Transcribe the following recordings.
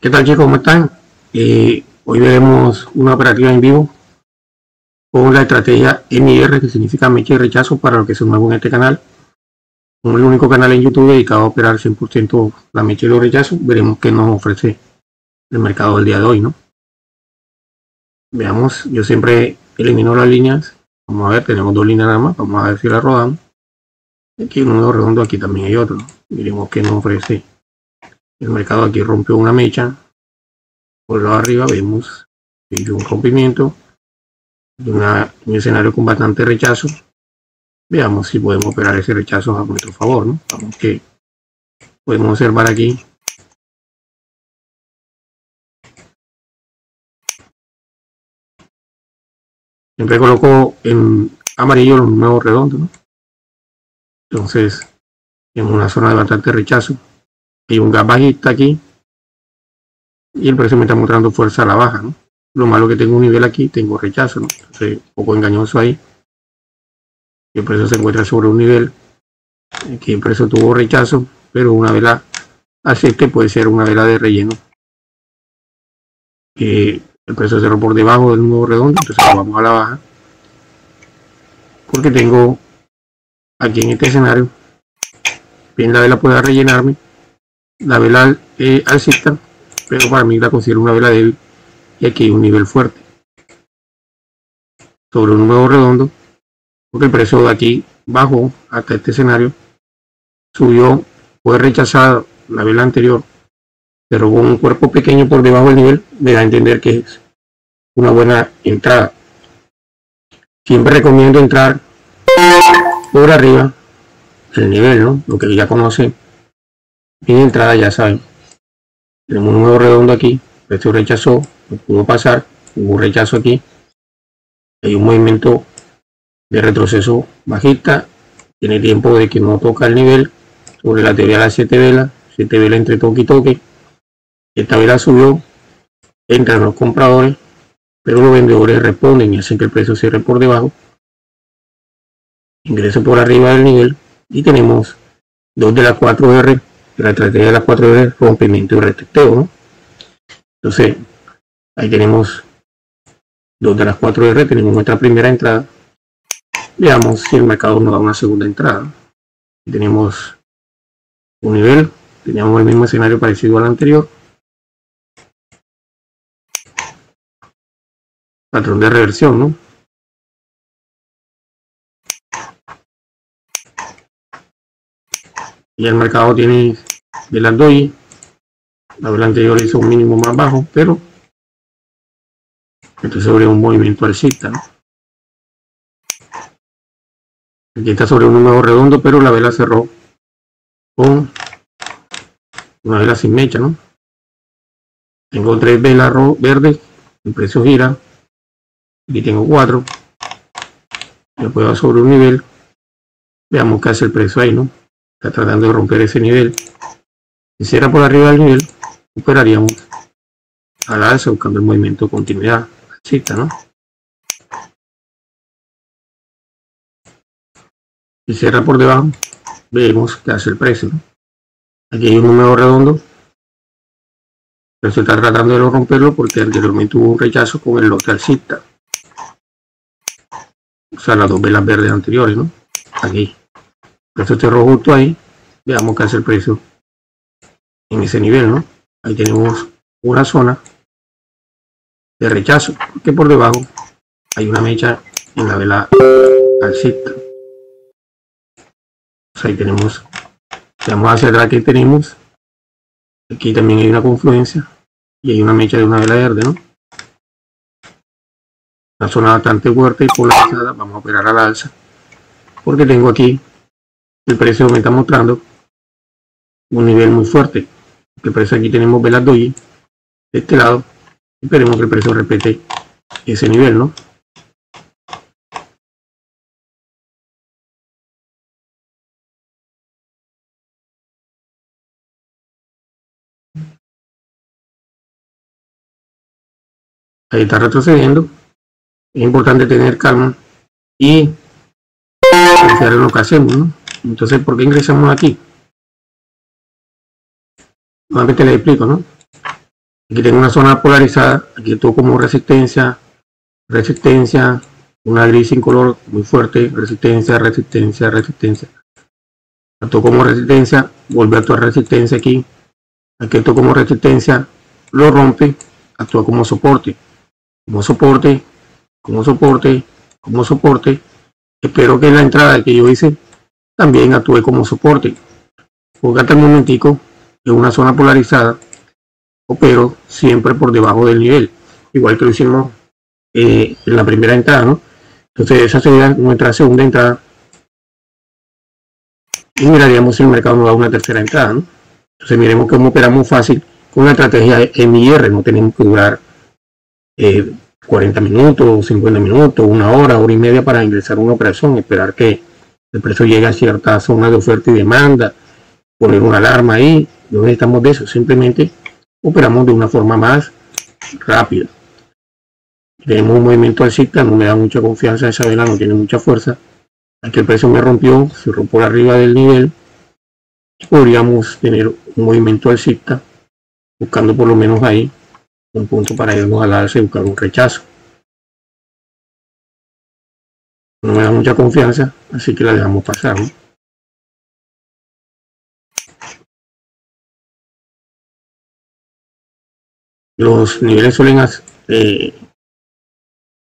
¿Qué tal chicos? ¿Cómo están? Eh, hoy veremos una operativa en vivo con la estrategia MIR, que significa mecha y rechazo para los que se nuevo en este canal. Como el único canal en YouTube dedicado a operar 100% la mecha y los rechazos, veremos qué nos ofrece el mercado del día de hoy, ¿no? Veamos, yo siempre elimino las líneas. Vamos a ver, tenemos dos líneas nada más. Vamos a ver si la rodamos. Aquí hay un nudo redondo, aquí también hay otro. Miremos qué nos ofrece el mercado aquí rompió una mecha. Por lado arriba vemos un rompimiento de un escenario con bastante rechazo. Veamos si podemos operar ese rechazo a nuestro favor vamos que podemos observar aquí siempre coloco en amarillo los nuevos redondos entonces en una zona de bastante rechazo hay un gas bajista aquí y el precio me está mostrando fuerza a la baja. Lo malo que tengo un nivel aquí, tengo rechazo, ¿no? Entonces, un poco engañoso ahí. El precio se encuentra sobre un nivel. Aquí el precio tuvo rechazo, pero una vela que puede ser una vela de relleno. el precio cerró por debajo del nuevo redondo, entonces vamos a la baja. Porque tengo aquí en este escenario, bien la vela pueda rellenarme la vela eh, alcista, pero para mí la considero una vela débil y aquí un nivel fuerte. Sobre un nuevo redondo, porque el precio de aquí bajó hasta este escenario, subió, fue rechazada la vela anterior, pero con un cuerpo pequeño por debajo del nivel, me da a entender que es una buena entrada. Siempre recomiendo entrar por arriba el nivel, ¿no? Lo que ya conocen en entrada ya saben. Tenemos un nuevo redondo aquí. Esto rechazó, no pudo pasar. Hubo un rechazo aquí. Hay un movimiento de retroceso bajista. Tiene tiempo de que no toca el nivel. Sobre la teoría de las 7 velas. 7 velas entre toque y toque. Esta vela subió. Entran los compradores. Pero los vendedores responden y hacen que el precio cierre por debajo. Ingreso por arriba del nivel. Y tenemos dos de las 4 R la estrategia de las cuatro de rompimiento y reteteo. Entonces, ahí tenemos dos de las cuatro R, tenemos nuestra primera entrada. Veamos si el mercado nos da una segunda entrada. Tenemos un nivel, teníamos el mismo escenario parecido al anterior. Patrón de reversión. Y el mercado tiene de las doy la vela anterior hizo un mínimo más bajo pero esto sobre un movimiento alcista ¿no? aquí está sobre un número redondo pero la vela cerró con una vela sin mecha ¿no? tengo tres velas verdes el precio gira aquí tengo cuatro yo puedo sobre un nivel veamos qué hace el precio ahí ¿no? está tratando de romper ese nivel si cierra por arriba del nivel, operaríamos a la alza buscando el movimiento de continuidad alcista, ¿no? Si cierra por debajo, vemos que hace el precio. Aquí hay un número redondo. Pero se está tratando de romperlo porque anteriormente hubo un rechazo con el lote alcista. O sea, las dos velas verdes anteriores, ¿no? Aquí. Esto cerró justo ahí. Veamos que hace el precio en ese nivel, ¿no? Ahí tenemos una zona de rechazo, que por debajo hay una mecha en la vela alcista. Pues ahí tenemos, vamos hacia atrás que tenemos, aquí también hay una confluencia y hay una mecha de una vela verde, ¿no? Una zona bastante fuerte y polarizada, vamos a operar a la alza, porque tengo aquí, el precio me está mostrando un nivel muy fuerte, el precio aquí tenemos velas doji de este lado esperemos que el precio repete ese nivel no ahí está retrocediendo. Es importante tener calma y en lo que hacemos ¿no? entonces ¿por qué ingresamos aquí nuevamente les explico, ¿no? Aquí tengo una zona polarizada, aquí estoy como resistencia, resistencia, una gris sin color muy fuerte, resistencia, resistencia, resistencia. Actuó como resistencia, vuelve a actuar resistencia aquí, aquí esto como resistencia, lo rompe, actúa como soporte, como soporte, como soporte, como soporte. Espero que la entrada que yo hice también actúe como soporte. Porque hasta el momentico en una zona polarizada, pero siempre por debajo del nivel, igual que lo hicimos eh, en la primera entrada, ¿no? Entonces esa sería nuestra segunda entrada. Y miraríamos si el mercado nos da una tercera entrada. Entonces miremos cómo operamos fácil con una estrategia MIR, no tenemos que durar 40 eh, minutos, 50 minutos, una hora, hora y media para ingresar una operación, esperar que el precio llegue a cierta zona de oferta y demanda, poner una alarma ahí, no necesitamos de eso, simplemente operamos de una forma más rápida. Tenemos un movimiento alcista, no me da mucha confianza, esa vela no tiene mucha fuerza. Aquí el precio me rompió, cerró por arriba del nivel. Podríamos tener un movimiento alcista, buscando por lo menos ahí un punto para irnos al alza y buscar un rechazo. No me da mucha confianza, así que la dejamos pasar. Los niveles suelen eh,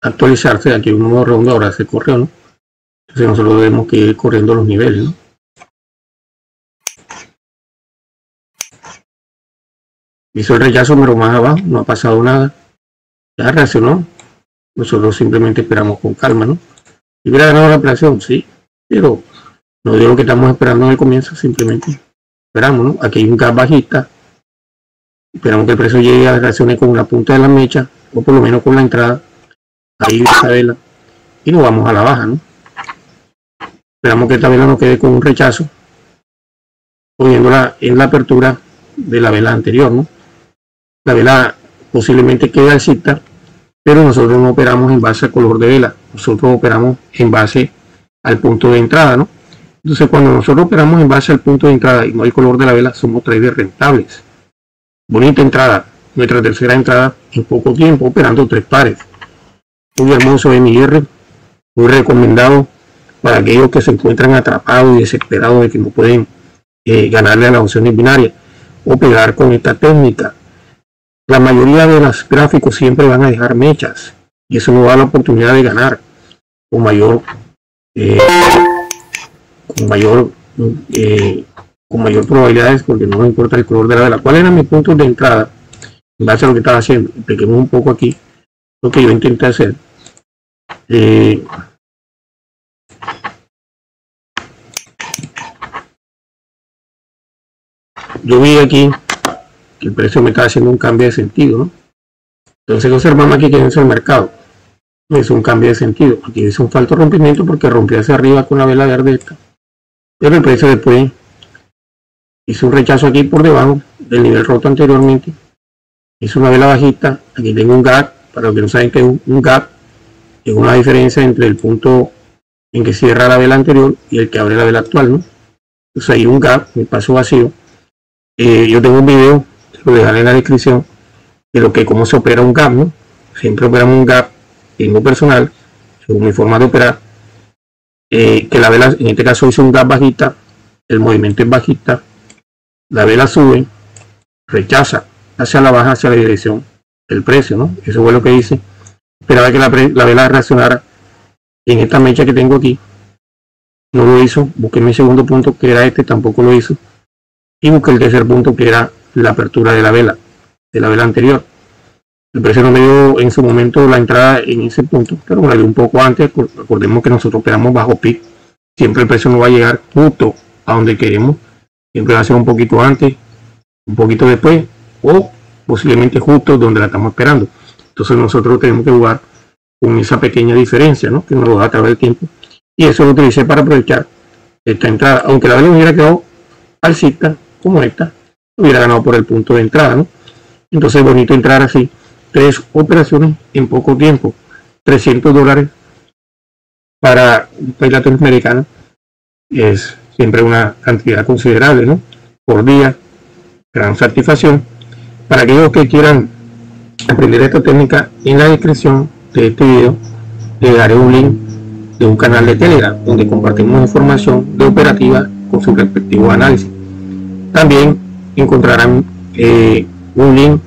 actualizarse. Aquí un nuevo redondo ahora se corrió. Entonces nosotros debemos que ir corriendo los niveles, ¿no? Hizo el rechazo, pero más abajo, no ha pasado nada. Ya reaccionó. Nosotros simplemente esperamos con calma, ¿no? Hubiera ganado la operación, sí, pero no digo que estamos esperando en el comienzo, simplemente esperamos, ¿no? Aquí hay un gas bajista. Esperamos que el precio llegue a reaccionar con una punta de la mecha, o por lo menos con la entrada ahí esa vela y nos vamos a la baja, ¿no? Esperamos que esta vela no quede con un rechazo, poniéndola en la apertura de la vela anterior, ¿no? La vela posiblemente quede alcista, pero nosotros no operamos en base al color de vela, nosotros operamos en base al punto de entrada, ¿no? Entonces, cuando nosotros operamos en base al punto de entrada y no hay color de la vela, somos traders rentables. Bonita entrada, nuestra tercera entrada en poco tiempo, operando tres pares muy hermoso MIR, muy recomendado para aquellos que se encuentran atrapados y desesperados de que no pueden eh, ganarle a las opciones binarias o pegar con esta técnica. La mayoría de los gráficos siempre van a dejar mechas y eso nos da la oportunidad de ganar con mayor eh, con mayor eh, con mayor probabilidades porque no me importa el color de la vela. ¿Cuál era mi punto de entrada? En base a lo que estaba haciendo, expliquemos un poco aquí lo que yo intenté hacer. Eh, yo vi aquí que el precio me estaba haciendo un cambio de sentido, ¿no? Entonces observamos aquí que es el mercado. Es un cambio de sentido. Aquí es un falto rompimiento porque rompió hacia arriba con la vela verde esta. Pero el precio después hizo un rechazo aquí por debajo del nivel roto anteriormente. Hizo una vela bajista. Aquí tengo un gap para los que no saben que es un, gap, es una diferencia entre el punto en que cierra la vela anterior y el que abre la vela actual, ¿no? Entonces hay un gap, un paso vacío. Eh, yo tengo un video, lo dejaré en la descripción, de lo que cómo se opera un gap, ¿no? Siempre operamos un gap en lo personal, según mi forma de operar, eh, que la vela, en este caso hizo un gap bajista, el movimiento es bajista, la vela sube, rechaza hacia la baja, hacia la dirección el precio, ¿no? Eso fue lo que hice. Esperaba que la, vela reaccionara en esta mecha que tengo aquí. No lo hizo. Busqué mi segundo punto, que era este, tampoco lo hizo. Y busqué el tercer punto, que era la apertura de la vela, de la vela anterior. El precio no me dio en su momento la entrada en ese punto, pero la dio un poco antes. Recordemos que nosotros operamos bajo pic. Siempre el precio no va a llegar justo a donde queremos. Siempre va a ser un poquito antes, un poquito después, o posiblemente justo donde la estamos esperando. Entonces nosotros tenemos que jugar con esa pequeña diferencia. Que nos lo da a través del tiempo. Y eso lo utilicé para aprovechar esta entrada. Aunque la vela hubiera quedado alcista, como esta, hubiera ganado por el punto de entrada, ¿no? Entonces bonito entrar así. Tres operaciones en poco tiempo. 300 dólares para un país latinoamericano es siempre una cantidad considerable, ¿no? Por día, gran satisfacción Para aquellos que quieran aprender esta técnica, en la descripción de este video le daré un link de un canal de Telegram donde compartimos información de operativa con su respectivo análisis. También encontrarán eh, un link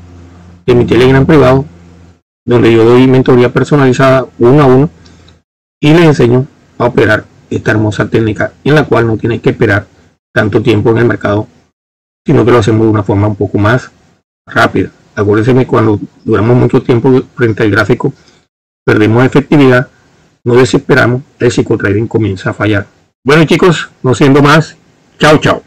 de mi Telegram privado donde yo doy mentoría personalizada uno a uno y les enseño a operar esta hermosa técnica en la cual no tienes que esperar tanto tiempo en el mercado, sino que lo hacemos de una forma un poco más rápida. Acuérdense que cuando duramos mucho tiempo frente al gráfico, perdemos efectividad, no desesperamos, el psicotrading comienza a fallar. Bueno chicos, no siendo más, chao chao.